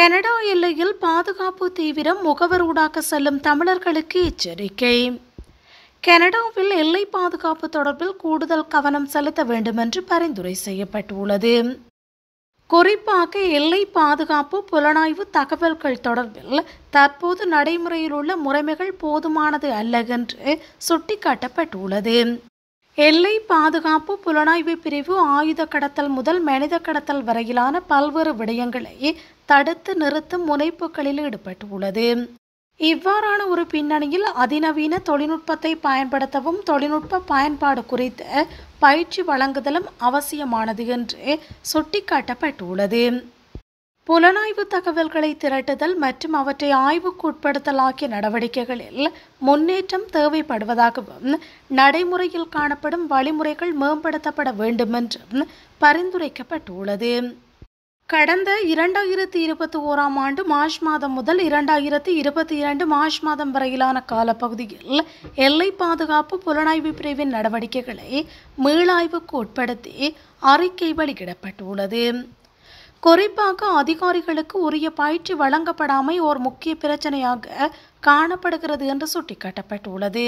Canada எல்லையில் பாதுகாப்பு தீவிரம் முகவர் ஊடாக செல்லும் தமிழர்களுக்கு எச்சரிக்கை. கனடாவில் எல்லை பாதுகாப்பு தொடர்பில் கூடுதல் கவனம் செலுத்த வேண்டும் என்று பரிந்துரை செய்யப்பட்டுள்ளது. குறிப்பாக எல்லை பாதுகாப்பு புலனாய்வு தகவல்கள் தொடர்பில் தற்போது நடைமுறையில் உள்ள முறைமைகள் போதுமானது அல்ல என்று சுட்டிக்காட்டப்பட்டுள்ளது. எல்லை பாதுகாப்பு புலனாய்வு பிரிவு ஆயுத கடத்தல் முதல் மனித கடத்தல் வரையிலான பல்வேறு விடயங்களை தடுத்து நிறுத்தும் முனைப்புகளில் ஈடுபட்டுள்ளது. இவ்வாறான ஒரு பின்னணியில் அதிநவீன தொழில்நுட்பத்தை பயன்படுத்தவும் தொழில்நுட்ப பயன்பாடு குறித்த பயிற்சி வழங்குதலும் அவசியமானது என்று சுட்டிக்காட்டப்பட்டுள்ளது. புலனாய்வு தகவல்களை திரட்டுதல் மற்றும் அவற்றை ஆய்வுக்குட்படுத்தல் ஆகிய நடவடிக்கைகளில் முன்னேற்றம் தேவைப்படுவதாகவும் நடைமுறையில் காணப்படும் வழிமுறைகள் மேம்படுத்தப்பட வேண்டுமென்றும் பரிந்துரைக்கப்பட்டுள்ளது. கடந்த இரண்டாயிரத்தி இருபத்தி ஓராம் ஆண்டு மார்ச் மாதம் முதல் இரண்டாயிரத்தி இருபத்தி இரண்டு மார்ச் மாதம் வரையிலான காலப்பகுதியில் எல்லை பாதுகாப்பு புலனாய்வு பிரிவின் நடவடிக்கைகளை மீளாய்வுக்கு உட்படுத்தி அறிக்கை வெளியிடப்பட்டுள்ளது. குறிப்பாக அதிகாரிகளுக்கு உரிய பயிற்சி வழங்கப்படாமை ஓர் முக்கிய பிரச்சனையாக காணப்படுகிறது என்று சுட்டிக்காட்டப்பட்டுள்ளது.